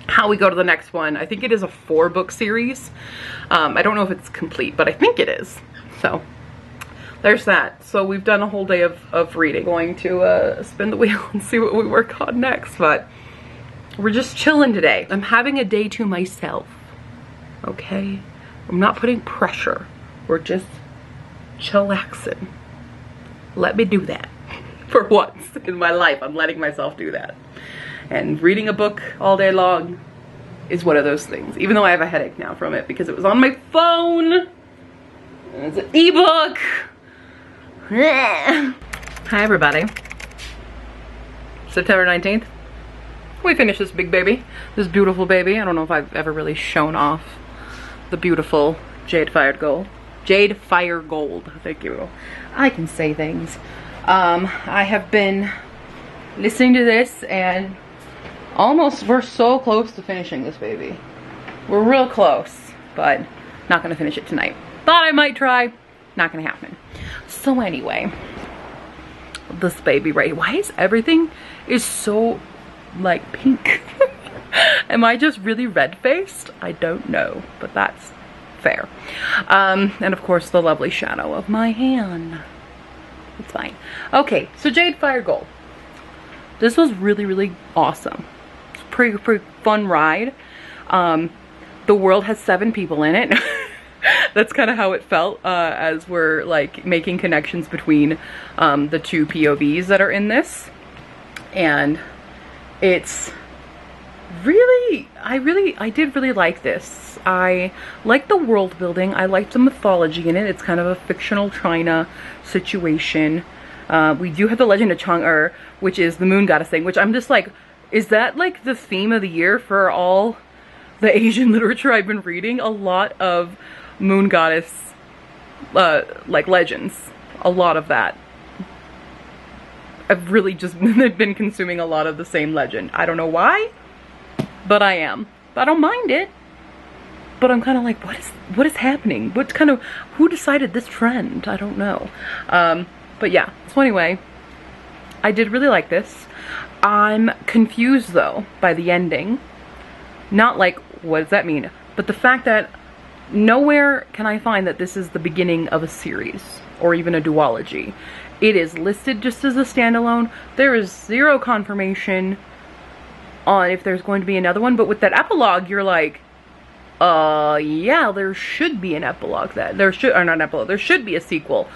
how we go to the next one. I think it is a four book series. Um, I don't know if it's complete, but I think it is. So there's that. So we've done a whole day of, of reading. Going to uh, spin the wheel and see what we work on next, but we're just chilling today. I'm having a day to myself, okay? I'm not putting pressure. We're just chillaxing. Let me do that. For once in my life, I'm letting myself do that. And reading a book all day long is one of those things. Even though I have a headache now from it because it was on my phone. It's an ebook. Hi everybody. September 19th. We finished this big baby. This beautiful baby. I don't know if I've ever really shown off the beautiful Jade Fired Gold. Jade Fire Gold. Thank you. I can say things. Um, I have been listening to this and almost, we're so close to finishing this baby. We're real close, but not gonna finish it tonight. Thought I might try, not gonna happen. So anyway, this baby right, why is everything is so like pink? Am I just really red-faced? I don't know, but that's fair. Um, and of course the lovely shadow of my hand. It's fine. Okay, so Jade Fire Gold. This was really, really awesome pretty, pretty fun ride. Um, the world has seven people in it. That's kind of how it felt uh, as we're like making connections between um, the two POVs that are in this. And it's really, I really, I did really like this. I like the world building. I liked the mythology in it. It's kind of a fictional China situation. Uh, we do have the legend of Chang'e, which is the moon goddess thing, which I'm just like, is that like the theme of the year for all the Asian literature I've been reading? A lot of moon goddess uh, like legends. A lot of that. I've really just been consuming a lot of the same legend. I don't know why, but I am. I don't mind it. But I'm kind of like, what is what is happening? What kind of, who decided this trend? I don't know. Um, but yeah, so anyway, I did really like this. I'm confused though by the ending. Not like, what does that mean? But the fact that nowhere can I find that this is the beginning of a series or even a duology. It is listed just as a standalone. There is zero confirmation on if there's going to be another one, but with that epilogue, you're like, uh, yeah, there should be an epilogue that, there should, or not an epilogue, there should be a sequel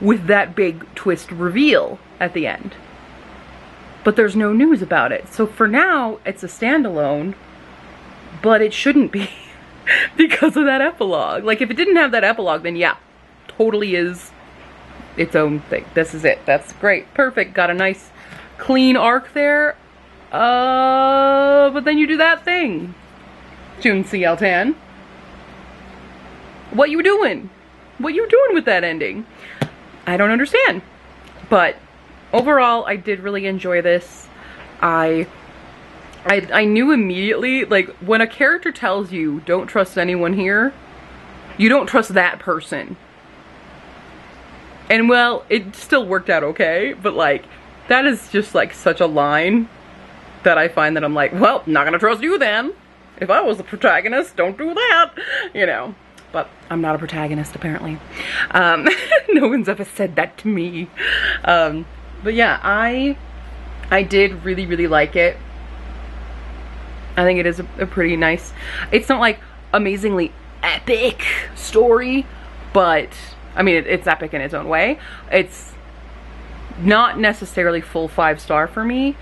with that big twist reveal at the end. But there's no news about it. So for now, it's a standalone, but it shouldn't be because of that epilogue. Like if it didn't have that epilogue, then yeah, totally is its own thing. This is it. That's great. Perfect. Got a nice clean arc there. Uh, but then you do that thing. June C.L. Tan. What you doing? What you doing with that ending? I don't understand. But overall, I did really enjoy this. I I, I knew immediately, like, when a character tells you, don't trust anyone here, you don't trust that person. And well, it still worked out okay, but like, that is just like such a line that I find that I'm like, well, not gonna trust you then. If I was the protagonist, don't do that, you know. But I'm not a protagonist, apparently. Um, no one's ever said that to me. Um, but yeah, I, I did really, really like it. I think it is a, a pretty nice, it's not like amazingly epic story, but I mean, it, it's epic in its own way. It's not necessarily full five star for me.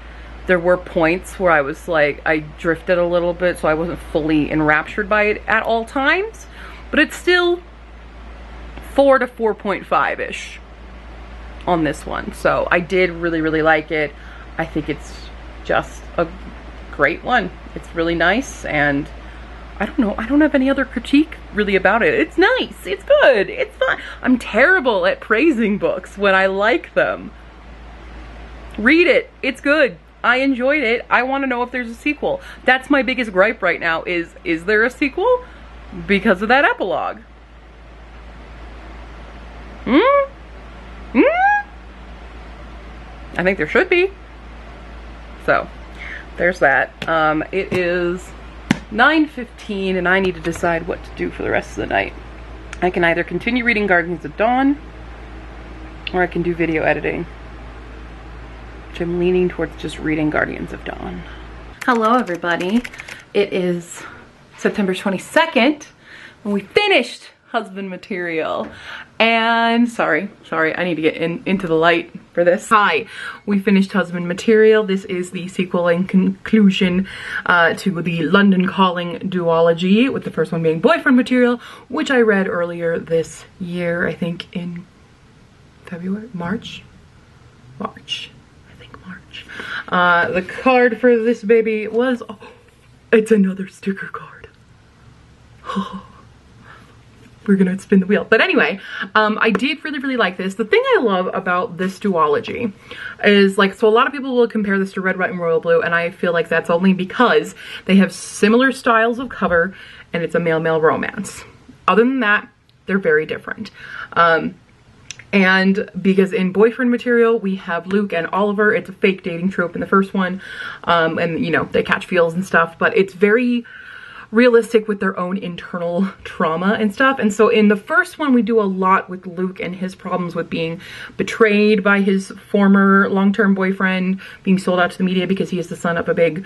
There were points where I was like, I drifted a little bit, so I wasn't fully enraptured by it at all times, but it's still four to 4.5-ish on this one. So I did really, really like it. I think it's just a great one. It's really nice and I don't know, I don't have any other critique really about it. It's nice, it's good, it's fun. I'm terrible at praising books when I like them. Read it, it's good. I enjoyed it. I want to know if there's a sequel. That's my biggest gripe right now is, is there a sequel? Because of that epilogue. Hmm? Hmm? I think there should be. So, there's that. Um, it is 9.15 and I need to decide what to do for the rest of the night. I can either continue reading Guardians of Dawn or I can do video editing. Which I'm leaning towards just reading Guardians of Dawn. Hello everybody. It is September 22nd when we finished husband material. And sorry, sorry, I need to get in into the light for this. Hi, we finished husband material. This is the sequel and conclusion uh, to the London Calling duology, with the first one being boyfriend material, which I read earlier this year, I think in February, March? March, I think March. Uh, the card for this baby was, oh, it's another sticker card. we're gonna spin the wheel. But anyway, um, I did really, really like this. The thing I love about this duology is like, so a lot of people will compare this to Red, White, and Royal Blue, and I feel like that's only because they have similar styles of cover and it's a male-male romance. Other than that, they're very different. Um, and because in boyfriend material we have Luke and Oliver it's a fake dating trope in the first one um, and you know they catch feels and stuff but it's very realistic with their own internal trauma and stuff. And so in the first one, we do a lot with Luke and his problems with being betrayed by his former long-term boyfriend, being sold out to the media because he is the son of a big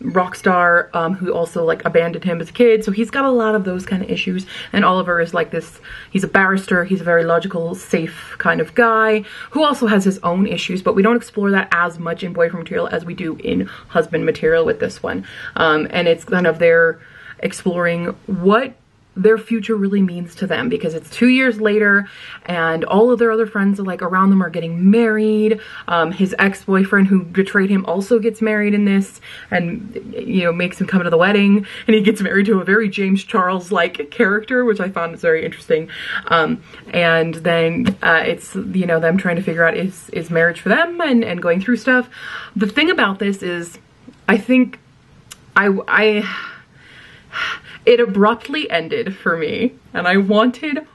rock star um, who also like abandoned him as a kid. So he's got a lot of those kind of issues. And Oliver is like this, he's a barrister, he's a very logical, safe kind of guy who also has his own issues, but we don't explore that as much in boyfriend material as we do in husband material with this one. Um, and it's kind of their exploring what their future really means to them because it's two years later and all of their other friends like around them are getting married. Um, his ex-boyfriend who betrayed him also gets married in this and, you know, makes him come to the wedding and he gets married to a very James Charles-like character, which I found is very interesting. Um, and then uh, it's, you know, them trying to figure out is, is marriage for them and, and going through stuff. The thing about this is I think I, I, it abruptly ended for me and I wanted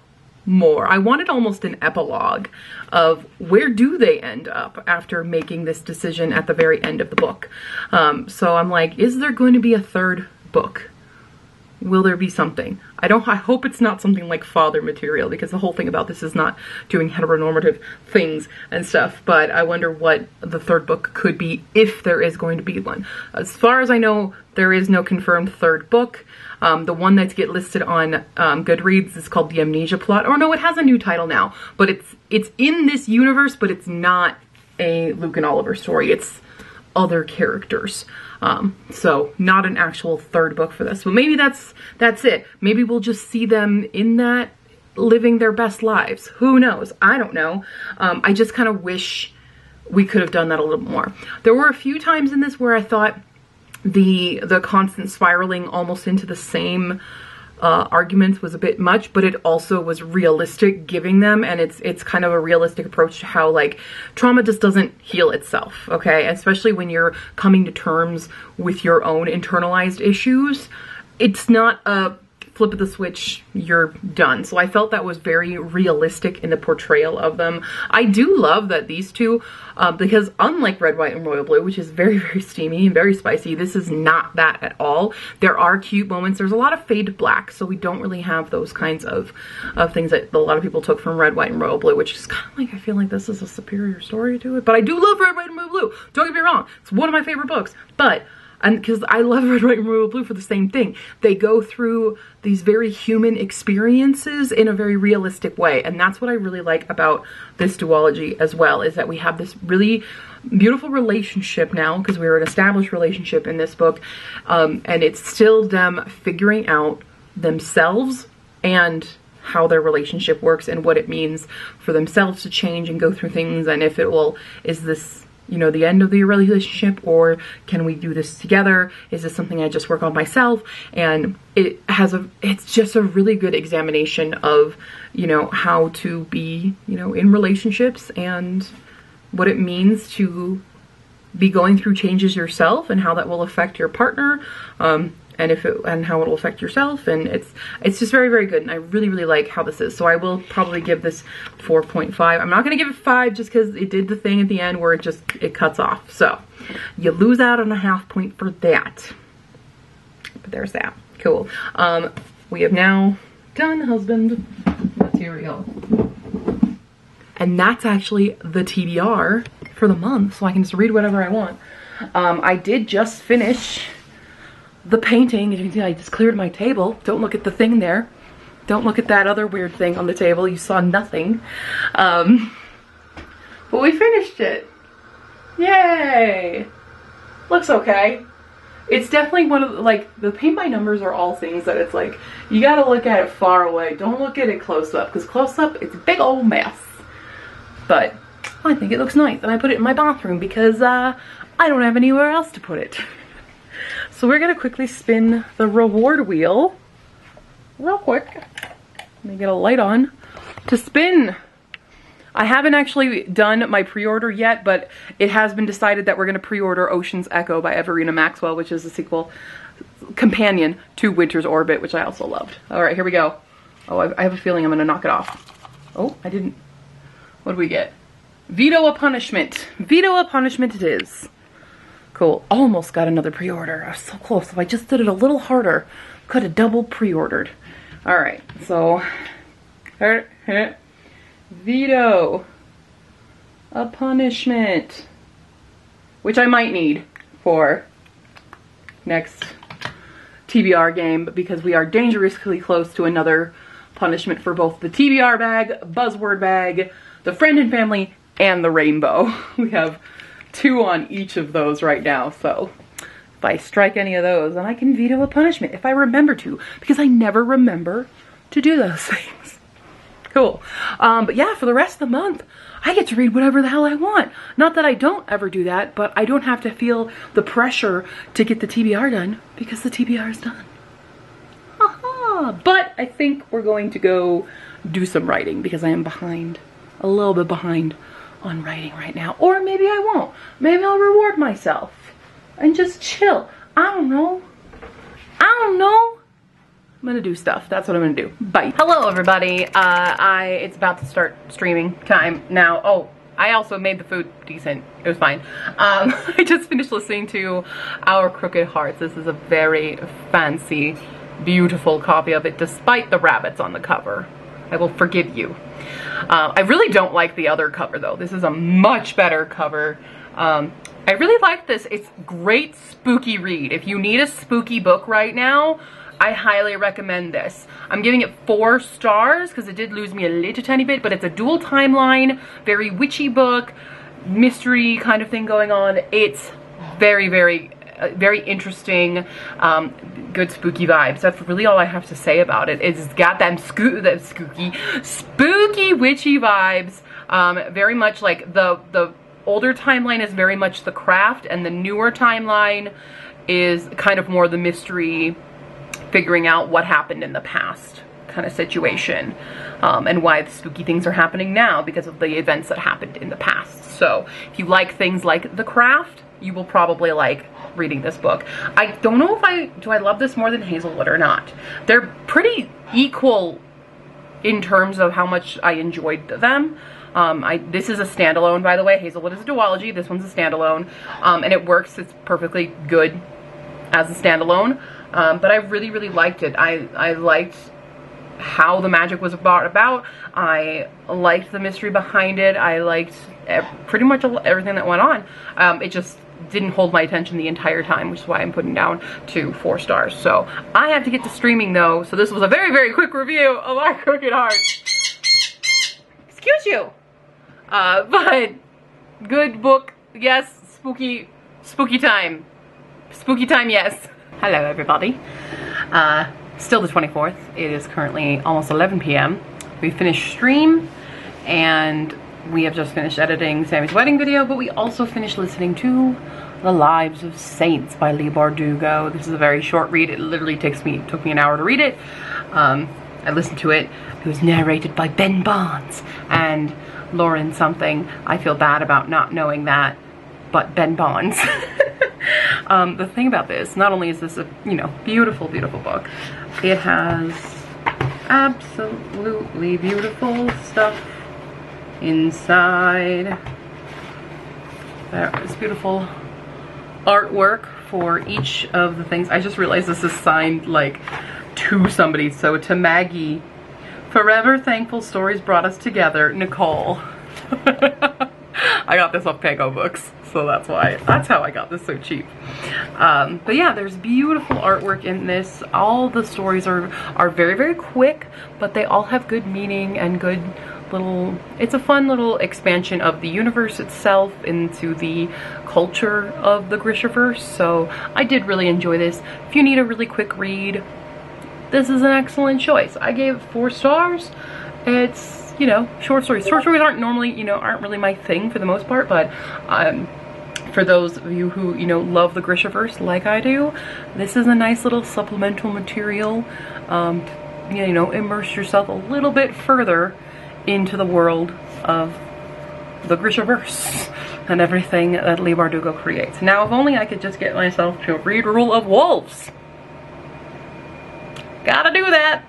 more. I wanted almost an epilogue of where do they end up after making this decision at the very end of the book. Um, so I'm like, is there going to be a third book? Will there be something? I don't, I hope it's not something like father material because the whole thing about this is not doing heteronormative things and stuff, but I wonder what the third book could be if there is going to be one. As far as I know, there is no confirmed third book. Um, the one that's get listed on um, Goodreads is called The Amnesia Plot. Or no, it has a new title now, but it's it's in this universe, but it's not a Luke and Oliver story. It's other characters. Um, so not an actual third book for this, but maybe that's that's it. Maybe we'll just see them in that living their best lives. Who knows? I don't know. Um, I just kind of wish we could have done that a little more. There were a few times in this where I thought the the constant spiraling almost into the same uh, arguments was a bit much, but it also was realistic giving them, and it's it's kind of a realistic approach to how like trauma just doesn't heal itself, okay? Especially when you're coming to terms with your own internalized issues, it's not a flip of the switch, you're done. So I felt that was very realistic in the portrayal of them. I do love that these two, uh, because unlike Red, White, and Royal Blue, which is very, very steamy and very spicy, this is not that at all. There are cute moments. There's a lot of fade black, so we don't really have those kinds of, of things that a lot of people took from Red, White, and Royal Blue, which is kind of like, I feel like this is a superior story to it. But I do love Red, White, and Royal Blue. Don't get me wrong. It's one of my favorite books. But and because I love Red, White, and Royal Blue for the same thing. They go through these very human experiences in a very realistic way. And that's what I really like about this duology as well, is that we have this really beautiful relationship now, because we're an established relationship in this book. Um, and it's still them figuring out themselves and how their relationship works and what it means for themselves to change and go through things and if it will, is this you know, the end of the relationship or can we do this together? Is this something I just work on myself? And it has a, it's just a really good examination of, you know, how to be, you know, in relationships and what it means to be going through changes yourself and how that will affect your partner. Um, and if it and how it'll affect yourself and it's it's just very very good and I really really like how this is. So I will probably give this 4.5 I'm not gonna give it 5 just because it did the thing at the end where it just it cuts off. So you lose out on a half point for that. But there's that. Cool. Um we have now done husband material. And that's actually the TBR for the month so I can just read whatever I want. Um I did just finish the painting. You can see, I just cleared my table. Don't look at the thing there. Don't look at that other weird thing on the table. You saw nothing. Um, but we finished it. Yay! Looks okay. It's definitely one of the, like, the paint by numbers are all things that it's like, you gotta look at it far away. Don't look at it close up, because close up, it's a big old mess. But I think it looks nice, and I put it in my bathroom because uh, I don't have anywhere else to put it. So we're gonna quickly spin the reward wheel real quick. Let me get a light on to spin. I haven't actually done my pre-order yet, but it has been decided that we're gonna pre-order Ocean's Echo by Everina Maxwell, which is a sequel companion to Winter's Orbit, which I also loved. All right, here we go. Oh, I have a feeling I'm gonna knock it off. Oh, I didn't. What do we get? Veto a punishment. Veto a punishment it is. Cool. Almost got another pre-order. I was so close. If I just did it a little harder, could have double pre-ordered. All right, so er, er, veto a punishment, which I might need for next TBR game because we are dangerously close to another punishment for both the TBR bag, buzzword bag, the friend and family, and the rainbow. We have two on each of those right now. So if I strike any of those, then I can veto a punishment if I remember to, because I never remember to do those things. Cool. Um, but yeah, for the rest of the month, I get to read whatever the hell I want. Not that I don't ever do that, but I don't have to feel the pressure to get the TBR done because the TBR is done. Aha! But I think we're going to go do some writing because I am behind, a little bit behind on writing right now. Or maybe I won't. Maybe I'll reward myself and just chill. I don't know. I don't know. I'm gonna do stuff. That's what I'm gonna do. Bye. Hello everybody. Uh, I it's about to start streaming time now. Oh, I also made the food decent. It was fine. Um, I just finished listening to Our Crooked Hearts. This is a very fancy beautiful copy of it despite the rabbits on the cover. I will forgive you. Uh, I really don't like the other cover though. This is a much better cover. Um, I really like this. It's great spooky read. If you need a spooky book right now, I highly recommend this. I'm giving it four stars because it did lose me a little tiny bit, but it's a dual timeline, very witchy book, mystery kind of thing going on. It's very, very, very interesting, um, good spooky vibes. That's really all I have to say about it. It's got them that spooky, spooky witchy vibes. Um, very much like the, the older timeline is very much the craft and the newer timeline is kind of more the mystery figuring out what happened in the past kind of situation um, and why the spooky things are happening now because of the events that happened in the past. So if you like things like The Craft, you will probably like reading this book. I don't know if I, do I love this more than Hazel Wood or not? They're pretty equal in terms of how much I enjoyed them. Um, I, this is a standalone, by the way. Hazel Wood is a duology. This one's a standalone. Um, and it works. It's perfectly good as a standalone. Um, but I really, really liked it. I, I liked how the magic was brought about. I liked the mystery behind it. I liked pretty much everything that went on. Um, it just didn't hold my attention the entire time, which is why I'm putting down to four stars. So I have to get to streaming though. So this was a very, very quick review of Our Crooked Heart. Excuse you. Uh, but good book. Yes. Spooky, spooky time. Spooky time, yes. Hello everybody. Uh, still the 24th. It is currently almost 11 p.m. We finished stream and we have just finished editing Sammy's wedding video, but we also finished listening to The Lives of Saints by Leigh Bardugo. This is a very short read. It literally takes me took me an hour to read it. Um, I listened to it. It was narrated by Ben Barnes and Lauren something. I feel bad about not knowing that, but Ben Barnes. Um, the thing about this, not only is this a, you know, beautiful, beautiful book, it has absolutely beautiful stuff inside. There is beautiful artwork for each of the things. I just realized this is signed like to somebody. So to Maggie, forever thankful stories brought us together, Nicole. I got this off Pango Books, so that's why. That's how I got this so cheap. Um, but yeah, there's beautiful artwork in this. All the stories are, are very, very quick, but they all have good meaning and good little, it's a fun little expansion of the universe itself into the culture of the Grishaverse. So I did really enjoy this. If you need a really quick read, this is an excellent choice. I gave it four stars. It's you know, short stories. Short stories aren't normally, you know, aren't really my thing for the most part, but um, for those of you who, you know, love the Grishaverse like I do, this is a nice little supplemental material. Um, you know, immerse yourself a little bit further into the world of the Grishaverse and everything that Leigh Bardugo creates. Now, if only I could just get myself to read Rule of Wolves. Gotta do that.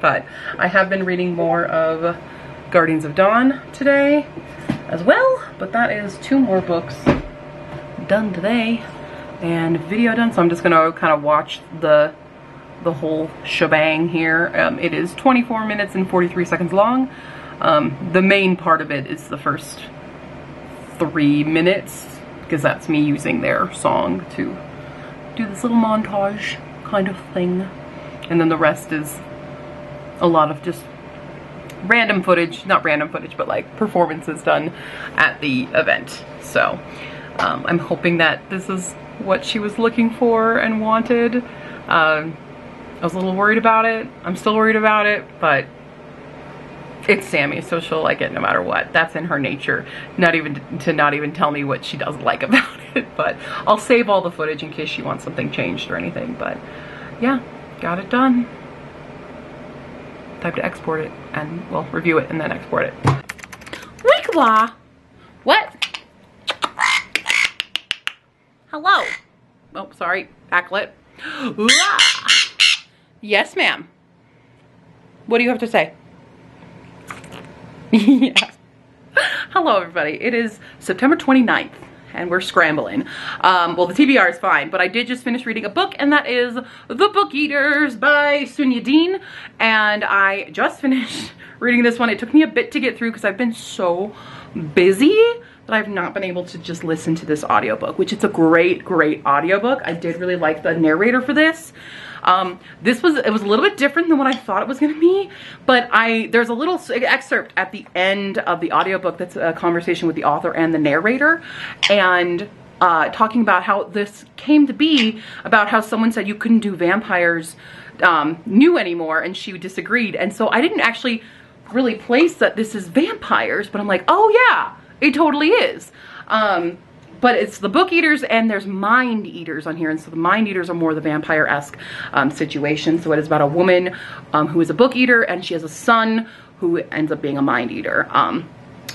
But I have been reading more of Guardians of Dawn today as well, but that is two more books done today and video done, so I'm just gonna kind of watch the the whole shebang here. Um, it is 24 minutes and 43 seconds long. Um, the main part of it is the first three minutes because that's me using their song to do this little montage kind of thing. And then the rest is a lot of just random footage, not random footage, but like performances done at the event. So um, I'm hoping that this is what she was looking for and wanted. Um, I was a little worried about it. I'm still worried about it, but it's Sammy, so she'll like it no matter what. That's in her nature, not even to not even tell me what she doesn't like about it, but I'll save all the footage in case she wants something changed or anything, but yeah, got it done time to export it and, we'll review it and then export it. Weekwa! What? Hello. Oh, sorry. Backlit. yes, ma'am. What do you have to say? yes. Hello, everybody. It is September 29th, and we're scrambling. Um, well, the TBR is fine, but I did just finish reading a book, and that is The Book Eaters by Sunyi Dean, and I just finished reading this one. It took me a bit to get through because I've been so busy that I've not been able to just listen to this audiobook, which it's a great, great audiobook. I did really like the narrator for this. Um, this was, it was a little bit different than what I thought it was gonna be, but I, there's a little excerpt at the end of the audiobook that's a conversation with the author and the narrator, and uh, talking about how this came to be, about how someone said you couldn't do vampires um, new anymore, and she disagreed. And so I didn't actually really place that this is vampires, but I'm like, oh yeah, it totally is. Um, but it's the book eaters and there's mind eaters on here. And so the mind eaters are more the vampire-esque um, situation. So it is about a woman um, who is a book eater and she has a son who ends up being a mind eater. Um,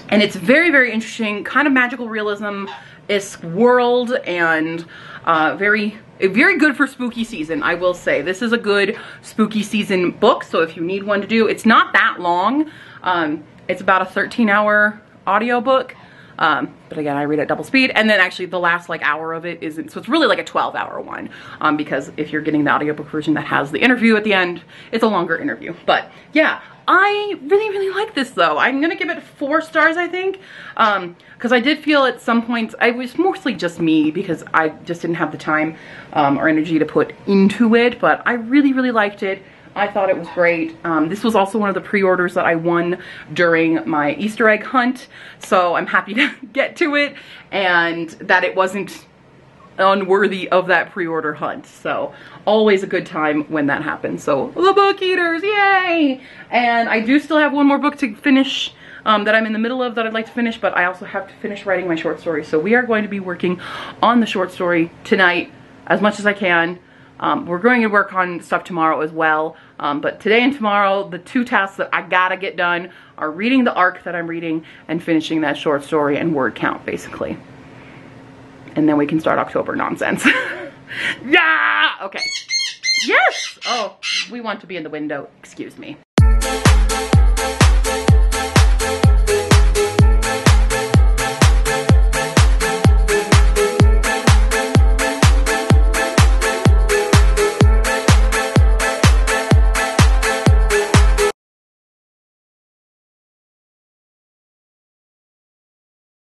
and it's very, very interesting, kind of magical realism is world and uh, very very good for spooky season I will say this is a good spooky season book so if you need one to do it's not that long um, it's about a 13 hour audiobook um, but again, I read at double speed. And then actually the last like hour of it isn't, so it's really like a 12 hour one. Um, because if you're getting the audiobook version that has the interview at the end, it's a longer interview. But yeah, I really, really like this though. I'm gonna give it four stars, I think. Um, cause I did feel at some points, I was mostly just me because I just didn't have the time um, or energy to put into it, but I really, really liked it. I thought it was great. Um, this was also one of the pre-orders that I won during my Easter egg hunt. So I'm happy to get to it and that it wasn't unworthy of that pre-order hunt. So always a good time when that happens. So the book eaters, yay! And I do still have one more book to finish um, that I'm in the middle of that I'd like to finish, but I also have to finish writing my short story. So we are going to be working on the short story tonight as much as I can. Um, we're going to work on stuff tomorrow as well. Um, but today and tomorrow, the two tasks that I gotta get done are reading the arc that I'm reading and finishing that short story and word count, basically. And then we can start October nonsense. yeah! Okay. Yes! Oh, we want to be in the window. Excuse me.